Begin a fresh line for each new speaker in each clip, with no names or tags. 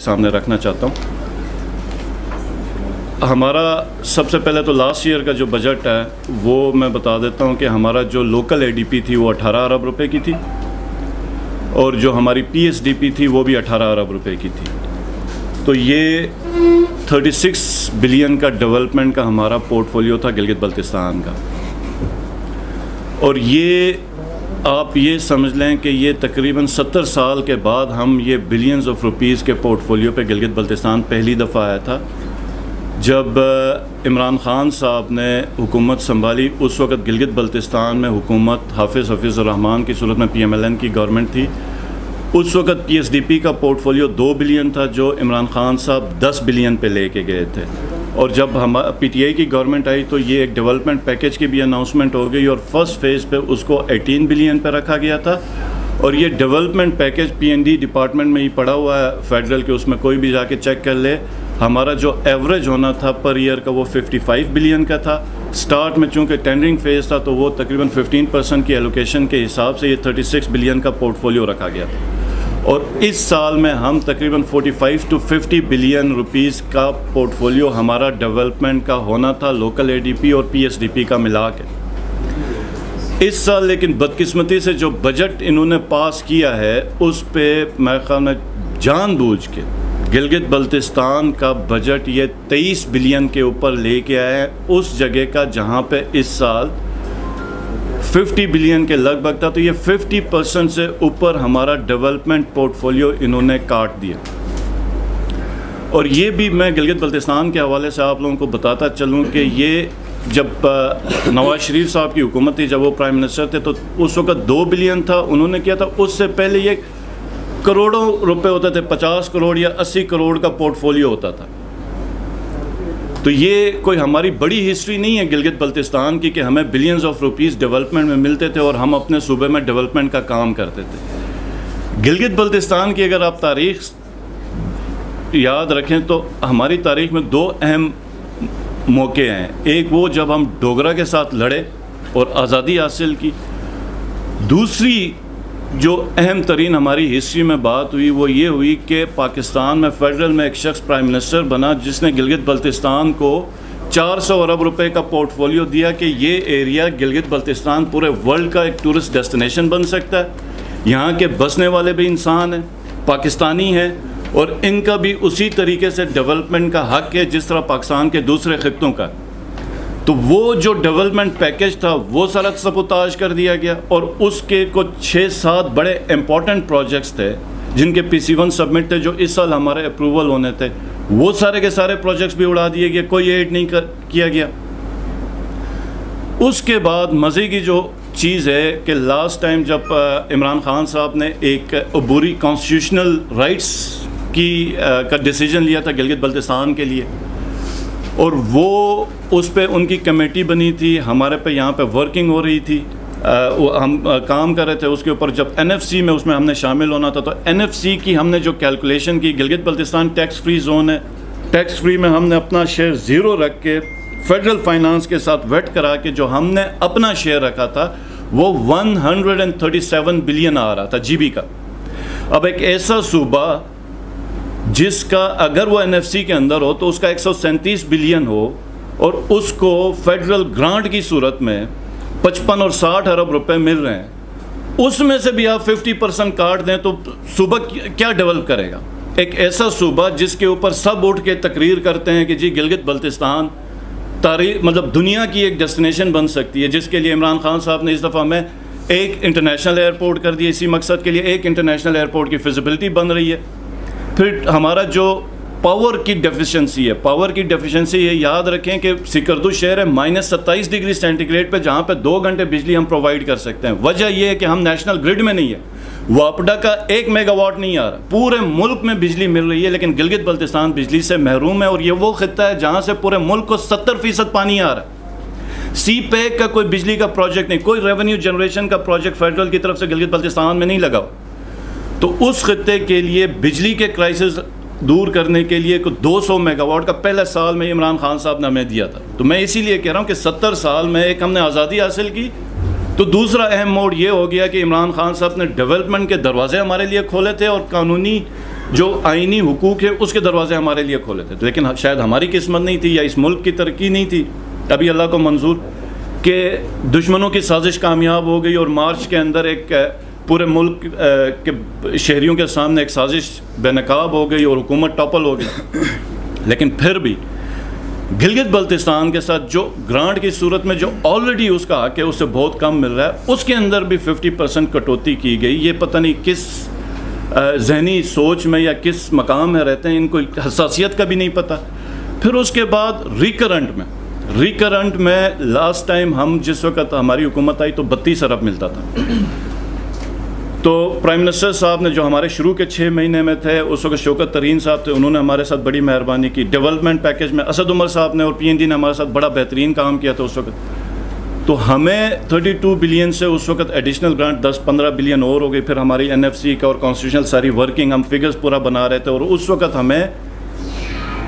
सामने रखना चाहता हूँ। हमारा सबसे पहले तो लास्ट ईयर का जो बजट है, वो मैं बता देता हूँ कि हमारा जो लोकल एडीपी थी, वो 18 अरब रुपए की थी और जो हमारी पीएसडीपी थी, वो भी 18 अरब रुपए की थी। तो ये 36 बिलियन का डेवलपमेंट का हमारा पोर्टफोलियो था गिलगित बल्तिस्तान का। और ये आप ये समझ लें कि ये तकरीबन 70 साल के बाद हम ये बिलियंस ऑफ़ रुपीज़ के पोर्टफोलियो पे गिलगित बल्तिस्तान पहली दफ़ा आया था। जब इमरान ख़ान साहब ने हुकूमत संभाली, उस वक़्त गिलगित बल्तिस्तान में हुकूमत हाफिज़ हफीज़ रहमान की सूरत में पी एम एल एन की गवर्नमेंट थी। उस वक़्त पी एस डी पी का पोर्टफोलियो दो बिलियन था, जो इमरान ख़ान साहब दस बिलियन पे लेके गए थे। और जब हम पीटीआई की गवर्नमेंट आई तो ये एक डेवलपमेंट पैकेज की भी अनाउंसमेंट हो गई और फ़र्स्ट फ़ेज़ पे उसको 18 बिलियन पे रखा गया था। और ये डेवलपमेंट पैकेज पीएनडी डिपार्टमेंट में ही पड़ा हुआ है। फेडरल के उसमें कोई भी जाके चेक कर ले। हमारा जो एवरेज होना था पर ईयर का वो 55 बिलियन का था। स्टार्ट में चूँकि टेंडरिंग फ़ेज़ था तो वो तकरीबन 15 परसेंट की एलोकेशन के हिसाब से ये 36 बिलियन का पोर्टफोलियो रखा गया। था और इस साल में हम तकरीबन 45 टू 50 बिलियन रुपीस का पोर्टफोलियो हमारा डेवलपमेंट का होना था लोकल एडीपी और पीएसडीपी का मिला के। इस साल लेकिन बदकिस्मती से जो बजट इन्होंने पास किया है, उस पे मैं ख्याल में जानबूझ के गिलगित बल्तिस्तान का बजट ये 23 बिलियन के ऊपर लेके आए उस जगह का जहाँ पे इस साल 50 बिलियन के लगभग था तो ये 50 परसेंट से ऊपर हमारा डेवलपमेंट पोर्टफोलियो इन्होंने काट दिया। और ये भी मैं गिलगित बल्तिस्तान के हवाले से आप लोगों को बताता चलूँ कि ये जब नवाज़ शरीफ साहब की हुकूमत थी, जब वो प्राइम मिनिस्टर थे तो उस वक्त दो बिलियन था, उन्होंने किया था। उससे पहले ये करोड़ों रुपए होते थे, पचास करोड़ या अस्सी करोड़ का पोर्टफोलियो होता था। तो ये कोई हमारी बड़ी हिस्ट्री नहीं है गिलगित बल्तिस्तान की कि हमें बिलियंस ऑफ़ रुपीस डेवलपमेंट में मिलते थे और हम अपने सूबे में डेवलपमेंट का काम करते थे। गिलगित बल्तिस्तान की अगर आप तारीख याद रखें तो हमारी तारीख में दो अहम मौके हैं। एक वो जब हम डोगरा के साथ लड़े और आज़ादी हासिल की। दूसरी जो अहम तरीन हमारी हिस्ट्री में बात हुई, वो ये हुई कि पाकिस्तान में फेडरल में एक शख्स प्राइम मिनिस्टर बना, जिसने गिलगित बल्तिस्तान को 400 अरब रुपए का पोर्टफोलियो दिया कि ये एरिया गिलगित बल्तिस्तान पूरे वर्ल्ड का एक टूरिस्ट डेस्टिनेशन बन सकता है। यहाँ के बसने वाले भी इंसान हैं, पाकिस्तानी हैं, और इनका भी उसी तरीके से डेवलपमेंट का हक है, जिस तरह पाकिस्तान के दूसरे खत्ों का। तो वो जो डेवलपमेंट पैकेज था वो सारा सबोताज कर दिया गया और उसके कुछ छः सात बड़े इंपॉर्टेंट प्रोजेक्ट्स थे जिनके पी सी वन सबमिट थे जो इस साल हमारे अप्रूवल होने थे वो सारे के सारे प्रोजेक्ट्स भी उड़ा दिए गए कोई एड नहीं कर किया गया। उसके बाद मज़े की जो चीज़ है कि लास्ट टाइम जब इमरान खान साहब ने एक अबूरी कॉन्स्टिट्यूशनल राइट्स की आ, का डिसीज़न लिया था गिलगित बल्तिस्तान के लिए और वो उस पर उनकी कमेटी बनी थी हमारे पे यहाँ पे वर्किंग हो रही थी। आ, हम आ, काम कर रहे थे उसके ऊपर। जब एनएफसी में उसमें हमने शामिल होना था तो एनएफसी की हमने जो कैलकुलेशन की Gilgit Baltistan tax free zone है टैक्स फ्री में हमने अपना शेयर ज़ीरो रख के फेडरल फाइनेंस के साथ वेट करा के जो हमने अपना शेयर रखा था वो 137 बिलियन आ रहा था जीबी का। अब एक ऐसा सूबा जिसका अगर वो एनएफसी के अंदर हो तो उसका एक सौ सैंतीस बिलियन हो, और उसको फेडरल ग्रांट की सूरत में पचपन और साठ अरब रुपए मिल रहे हैं, उसमें से भी आप 50 परसेंट काट दें तो सूबा क्या डेवलप करेगा? एक ऐसा सूबा जिसके ऊपर सब उठ के तकरीर करते हैं कि जी गिलगित बल्तिस्तान, तारीख मतलब दुनिया की एक डेस्टिनेशन बन सकती है, जिसके लिए इमरान खान साहब ने इस दफ़ा में एक इंटरनेशनल एयरपोर्ट कर दिया। इसी मकसद के लिए एक इंटरनेशनल एयरपोर्ट की फिजिबिलिटी बन रही है। फिर हमारा जो पावर की डेफिशिएंसी है पावर की डेफिशिएंसी ये याद रखें कि सिकरदू शहर है माइनस सत्ताईस डिग्री सेंटीग्रेड पे, जहाँ पे दो घंटे बिजली हम प्रोवाइड कर सकते हैं। वजह यह है कि हम नेशनल ग्रिड में नहीं है। वापडा का एक मेगावाट नहीं आ रहा। पूरे मुल्क में बिजली मिल रही है, लेकिन गिलगित बल्तिस्तान बिजली से महरूम है और ये वो खत्ता है जहाँ से पूरे मुल्क को सत्तर फ़ीसद पानी आ रहा है। सी पैक का कोई बिजली का प्रोजेक्ट नहीं, कोई रेवेन्यू जनरेशन का प्रोजेक्ट फेडरल की तरफ़ से गिलगित बल्तिस्तान में नहीं लगा तो उस खत्े के लिए बिजली के क्राइसिस दूर करने के लिए को 200 मेगावाट का पहले साल में इमरान खान साहब ने हमें दिया था। तो मैं इसीलिए कह रहा हूँ कि 70 साल में एक हमने आज़ादी हासिल की तो दूसरा अहम मोड ये हो गया कि इमरान खान साहब ने डेवलपमेंट के दरवाजे हमारे लिए खोले थे और कानूनी जो आइनी हुकूक है, उसके दरवाजे हमारे लिए खोले थे। लेकिन शायद हमारी किस्मत नहीं थी या इस मुल्क की तरक्की नहीं थी। अभी अल्लाह को मंजूर कि दुश्मनों की साजिश कामयाब हो गई और मार्च के अंदर एक पूरे मुल्क के शहरीों के सामने एक साजिश बेनकाब हो गई और हुकूमत टॉपल हो गई। लेकिन फिर भी गिलगित बल्तिस्तान के साथ जो ग्रांट की सूरत में जो ऑलरेडी उसका हक है, उससे बहुत कम मिल रहा है। उसके अंदर भी 50 परसेंट कटौती की गई। ये पता नहीं किस जहनी सोच में या किस मकाम में रहते हैं, इनको हसासियत का भी नहीं पता। फिर उसके बाद रिकरेंट में रिकरेंट में लास्ट टाइम हम जिस वक्त हमारी हुकूमत आई तो बत्तीस अरब मिलता था। तो प्राइम मिनिस्टर साहब ने जो हमारे शुरू के छः महीने में थे, उस वक्त शौकत तरीन साहब थे, उन्होंने हमारे साथ बड़ी मेहरबानी की। डेवलपमेंट पैकेज में असद उमर साहब ने और पीएनडी ने हमारे साथ बड़ा बेहतरीन काम किया था उस वक्त। तो हमें 32 बिलियन से उस वक्त एडिशनल ग्रांट 10-15 बिलियन और हो गई। फिर हमारी एनएफसी का और कॉन्स्टिट्यूशनल सारी वर्किंग हम फिगर्स पूरा बना रहे थे और उस वक्त हमें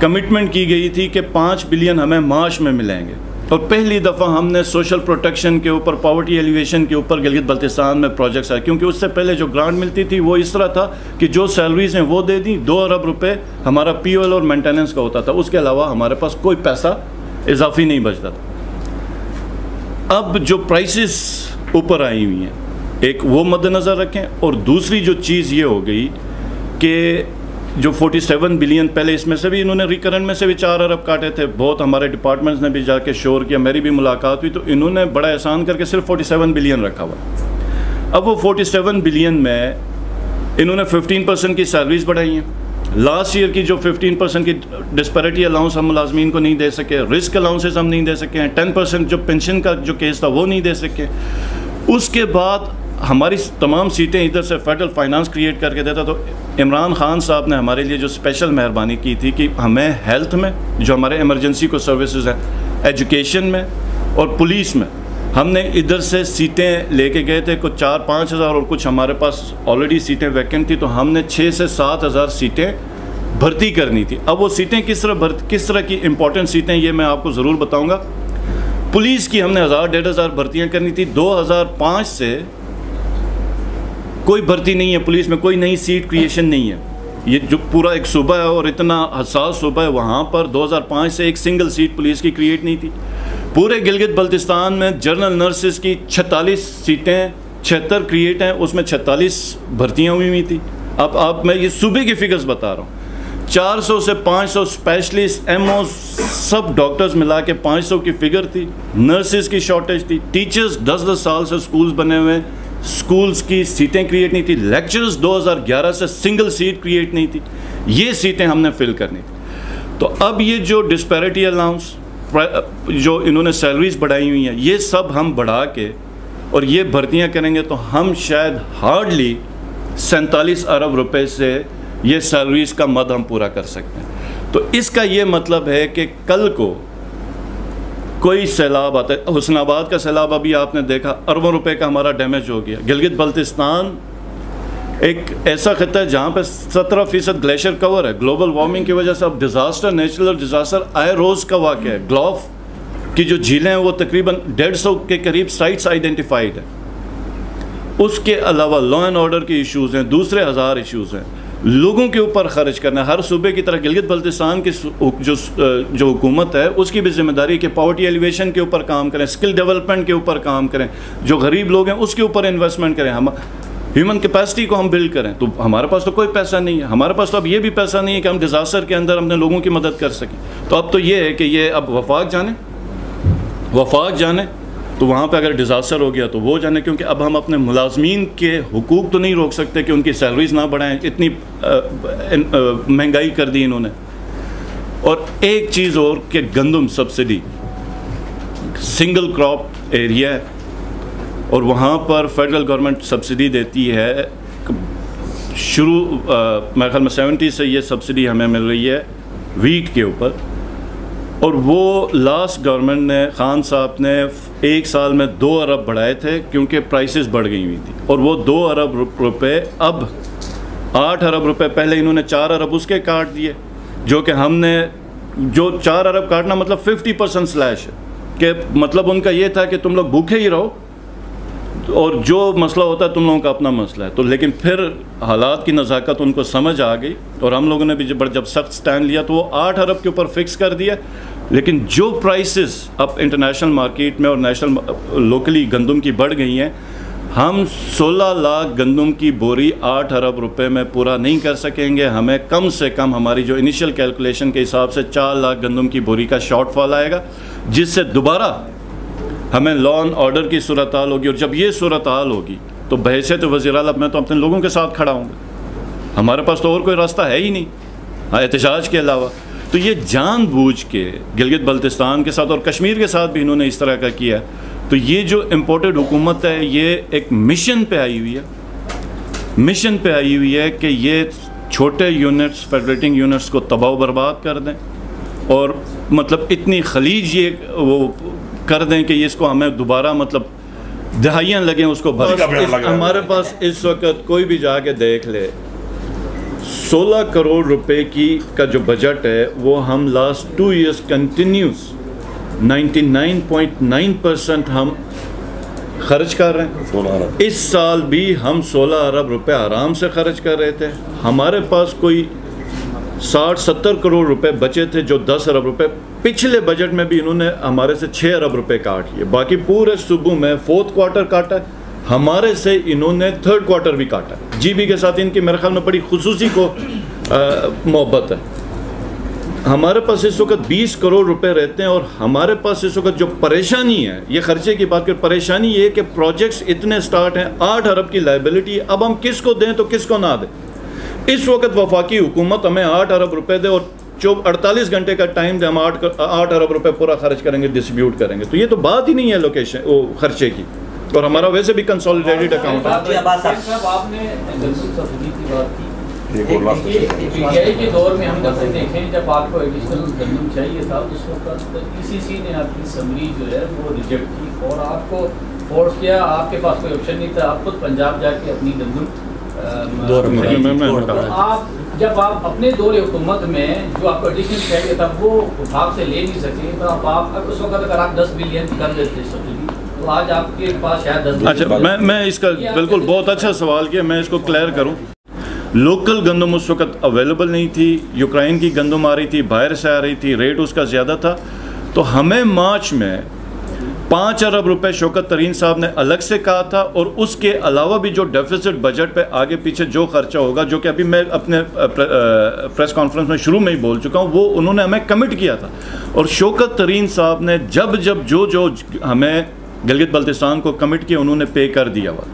कमिटमेंट की गई थी कि पाँच बिलियन हमें मार्च में मिलेंगे। और पहली दफ़ा हमने सोशल प्रोटेक्शन के ऊपर पॉवर्टी एलिवेशन के ऊपर गिलगित बल्तिस्तान में प्रोजेक्ट्स आए क्योंकि उससे पहले जो ग्रांट मिलती थी, वो इस तरह था कि जो सैलरीज हैं वो दे दी, दो अरब रुपए हमारा पी और मेंटेनेंस का होता था। उसके अलावा हमारे पास कोई पैसा इजाफी नहीं बचता था। अब जो प्राइसेस ऊपर आई हुई हैं, एक वो मद्देनज़र रखें और दूसरी जो चीज़ ये हो गई कि जो 47 बिलियन पहले इसमें से भी इन्होंने रिकरेंट में से भी चार अरब काटे थे। बहुत हमारे डिपार्टमेंट्स ने भी जाके शोर किया, मेरी भी मुलाकात हुई तो इन्होंने बड़ा एहसान करके सिर्फ़ 47 बिलियन रखा हुआ। अब वो 47 बिलियन में इन्होंने 15 परसेंट की सैलरीज बढ़ाई हैं। लास्ट ईयर की जो 15 परसेंट की डिस्पैरिटी अलाउंस हम मुलाजमीन को नहीं दे सके रिस्क अलाउंसेस हम नहीं दे सके हैं टेन परसेंट जो पेंशन का जो केस था वो नहीं दे सके। उसके बाद हमारी तमाम सीटें इधर से फेडरल फाइनेंस क्रिएट करके देता तो इमरान खान साहब ने हमारे लिए जो स्पेशल मेहरबानी की थी कि हमें हेल्थ में, जो हमारे इमरजेंसी को सर्विसेज़ हैं एजुकेशन में और पुलिस में, हमने इधर से सीटें लेके गए थे, कुछ चार पाँच हज़ार और कुछ हमारे पास ऑलरेडी सीटें वैकेंट थी तो हमने छः से सात हज़ार सीटें भर्ती करनी थी। अब वो सीटें किस तरह भर्ती, किस तरह की इंपॉर्टेंट सीटें, ये मैं आपको ज़रूर बताऊँगा। पुलिस की हमने हज़ार, डेढ़ हज़ार भर्तियाँ करनी थी। दो हज़ार पाँच से कोई भर्ती नहीं है पुलिस में, कोई नई सीट क्रिएशन नहीं है। ये जो पूरा एक सूबा है और इतना हसास सूबा है, वहाँ पर 2005 से एक सिंगल सीट पुलिस की क्रिएट नहीं थी। पूरे गिलगित बल्तिस्तान में जनरल नर्सिस की 46 सीटें छिहत्तर क्रिएट हैं, उसमें 46 भर्तियाँ हुई हुई थी। अब आप, मैं ये सूबे की फिगर्स बता रहा हूँ। 400 से 500 स्पेशलिस्ट एमओ सब डॉक्टर्स मिला के 500 की फिगर थी। नर्सिस की शॉर्टेज थी। टीचर्स 10-10 साल से स्कूल्स बने हुए स्कूल्स की सीटें क्रिएट नहीं थी लेक्चर्स 2011 से सिंगल सीट क्रिएट नहीं थी। ये सीटें हमने फिल करनी थी। तो अब ये जो डिस्पैरिटी अलाउंस जो इन्होंने सैलरीज बढ़ाई हुई हैं, ये सब हम बढ़ा के और ये भर्तियाँ करेंगे तो हम शायद हार्डली सैंतालीस अरब रुपए से ये सैलरीज का मद हम पूरा कर सकते हैं। तो इसका ये मतलब है कि कल को कोई सैलाब आता है। हुसनाबाद का सैलाब अभी आपने देखा, अरबों रुपए का हमारा डैमेज हो गया। गिलगित बल्तिस्तान एक ऐसा खत्ता है जहाँ पर सत्रह फ़ीसद ग्लेशियर कवर है। ग्लोबल वार्मिंग की वजह से अब डिज़ास्टर, नेचुरल डिज़ास्टर, आए रोज़ का वाक़ है। ग्लोफ की जो झीलें हैं, वो तकरीबन डेढ़ सौ के करीब साइट्स आइडेंटिफाइड है। उसके अलावा लॉ एंड ऑर्डर के इश्यूज़ हैं, दूसरे हज़ार इश्यूज़ हैं। लोगों के ऊपर खर्च करना हर सूबे की तरह गिलगित बल्तिस्तान की जो जो हुकूमत है, उसकी भी ज़िम्मेदारी है कि पावर्टी एलिवेशन के ऊपर काम करें, स्किल डेवलपमेंट के ऊपर काम करें। जो गरीब लोग हैं, उसके ऊपर इन्वेस्टमेंट करें। हम ह्यूमन कैपेसिटी को हम बिल्ड करें। तो हमारे पास तो कोई पैसा नहीं है। हमारे पास तो अब ये भी पैसा नहीं है कि हम डिज़ास्टर के अंदर अपने लोगों की मदद कर सकें। तो अब तो ये है कि ये अब वफाक जाने। वफाक जाने। तो वहाँ पे अगर डिज़ास्टर हो गया तो वो जाने, क्योंकि अब हम अपने मुलाजमीन के हकूक़ तो नहीं रोक सकते कि उनकी सैलरीज ना बढ़ाएँ, इतनी महँगाई कर दी इन्होंने। और एक चीज़ और कि गंदम सब्सिडी सिंगल क्रॉप एरिया और वहाँ पर फेडरल गवर्नमेंट सब्सिडी देती है। शुरू मेरे ख्याल में सेवेंटी से ये सब्सिडी हमें मिल रही है वीट के ऊपर। और वो लास्ट गवर्नमेंट ने, खान साहब ने एक साल में दो अरब बढ़ाए थे क्योंकि प्राइसेस बढ़ गई हुई थी। और वो दो अरब रुपए अब आठ अरब रुपए पहले इन्होंने चार अरब उसके काट दिए, जो कि हमने, जो चार अरब काटना मतलब फिफ्टी परसेंट स्लैश है। कि मतलब उनका ये था कि तुम लोग भूखे ही रहो और जो मसला होता है, तुम लोगों का अपना मसला है। तो लेकिन फिर हालात की नज़ाकत उनको समझ आ गई और हम लोगों ने भी जब जब सख्त स्टैंड लिया तो वो आठ अरब के ऊपर फिक्स कर दिया। लेकिन जो प्राइसेस अब इंटरनेशनल मार्केट में और नेशनल लोकली गंदम की बढ़ गई हैं, हम 16 लाख गंदम की बोरी 8 अरब रुपए में पूरा नहीं कर सकेंगे। हमें कम से कम हमारी जो इनिशियल कैलकुलेशन के हिसाब से 4 लाख गंदम की बोरी का शॉर्टफॉल आएगा, जिससे दोबारा हमें लॉ एंड ऑर्डर की सूरत हाल होगी और जब ये सूरत हाल होगी तो बहसीत वजी अल मैं तो अपने लोगों के साथ खड़ा हूँ। हमारे पास तो और कोई रास्ता है ही नहीं हाँ एहतजाज के अलावा। तो ये जानबूझ के गिलगित बल्तिस्तान के साथ और कश्मीर के साथ भी इन्होंने इस तरह का किया। तो ये जो इम्पोर्टेड हुकूमत है, ये एक मिशन पे आई हुई है। मिशन पे आई हुई है कि ये छोटे यूनिट्स फेडरेटिंग यूनिट्स को तबाह बर्बाद कर दें। और मतलब इतनी खलीज ये वो कर दें कि इसको हमें दोबारा मतलब दहाइयाँ लगें उसको भर हमारे पास इस वक्त कोई भी जाके देख ले 16 करोड़ रुपए की का जो बजट है वो हम last two years continuous 99.9 percent हम खर्च कर रहे हैं। इस साल भी हम 16 अरब रुपए आराम से खर्च कर रहे थे। हमारे पास कोई साठ सत्तर करोड़ रुपए बचे थे जो दस अरब रुपए। पिछले बजट में भी इन्होंने हमारे से छः अरब रुपए काट लिए। बाकी पूरे सुबह में फोर्थ क्वार्टर काटा हमारे से इन्होंने थर्ड क्वार्टर भी काटा जीबी के साथ इनकी मेरे ख्याल में बड़ी खसूसी को मोहब्बत है। हमारे पास इस वक्त 20 करोड़ रुपए रहते हैं और हमारे पास इस वक्त जो परेशानी है, ये खर्चे की बात कर, परेशानी ये कि प्रोजेक्ट्स इतने स्टार्ट हैं, आठ अरब की लाइबिलिटी अब हम किसको दें तो किसको ना दें? इस वक्त वफाकी हुकूमत हमें आठ अरब रुपए दे और जो अड़तालीस घंटे का टाइम दे हम आठ आठ अरब रुपए पूरा खर्च करेंगे डिस्ट्रीब्यूट करेंगे। तो ये तो बात ही नहीं है लोकेशन वो खर्चे की। और हमारा वैसे भी कंसोलिडेटेड अकाउंट
है। के दौर में हम जब देखें जब आपको एडिशनल गंदम चाहिए था उस वक्त ईसीसी ने आपकी समरी जो है वो रिजेक्ट की। और आपको फोर्स किया आपके पास कोई ऑप्शन नहीं था आप खुद पंजाब जाके अपनी गंदम आप जब आप अपने दौरे हुकूमत में जो आपको एडिशन चाहिए था वो भाग से ले नहीं सके तो आप, आप उस वक्त अगर आप दस बिलियन कर देते तो आज आपके पास शायद दस
अच्छा मैं मैं इसका बिल्कुल बहुत अच्छा सवाल किया मैं इसको क्लियर करूँ। लोकल गंदम उस वक्त अवेलेबल नहीं थी यूक्रेन की गंदम आ रही थी बाहर से आ रही थी रेट उसका ज़्यादा था। तो हमें मार्च में पाँच अरब रुपए शौकत तरीन साहब ने अलग से कहा था और उसके अलावा भी जो डेफिसिट बजट पे आगे पीछे जो खर्चा होगा, जो कि अभी मैं अपने प्रेस कॉन्फ्रेंस में शुरू में ही बोल चुका हूँ, वो उन्होंने हमें कमिट किया था। और शौकत तरीन साहब ने जब जब जो जो हमें गलगित बल्तिस्तान को कमिट किया, उन्होंने पे कर दिया हुआ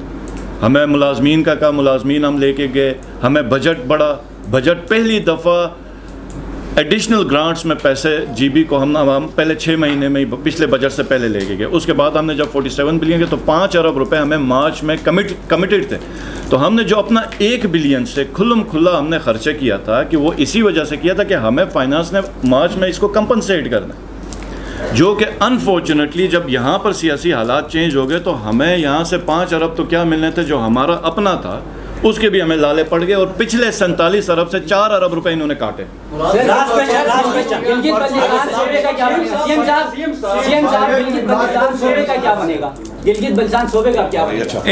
हमें मुलाजमीन का कहा, मुलाजमीन, हम लेके गए। हमें बजट बढ़ा। बजट पहली दफ़ा एडिशनल ग्रांट्स में पैसे जीबी को हम हम पहले छः महीने में पिछले बजट से पहले लेके गए। उसके बाद हमने जब 47 बिलियन के तो पाँच अरब रुपए हमें मार्च में कमिट कमिटेड थे। तो हमने जो अपना एक बिलियन से खुल्लम खुला हमने खर्चे किया था कि वो इसी वजह से किया था कि हमें फाइनेंस ने मार्च में इसको कंपनसेट करना जो कि अनफॉर्चुनेटली जब यहाँ पर सियासी हालात चेंज हो गए तो हमें यहाँ से पाँच अरब तो क्या मिलने थे जो हमारा अपना था? उसके भी हमें लाले पड़ गए और पिछले सैंतालीस अरब से चार अरब रुपए इन्होंने काटे।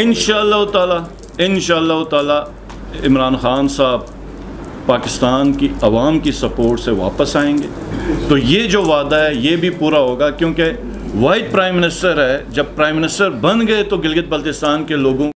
इनशाला ताला इनशाला ताला इमरान खान साहब पाकिस्तान की आवाम की सपोर्ट से वापस आएँगे। तो ये जो वादा है ये भी पूरा होगा क्योंकि वाइट प्राइम मिनिस्टर है जब प्राइम मिनिस्टर बन गए तो गिलगित बल्तिस्तान के लोगों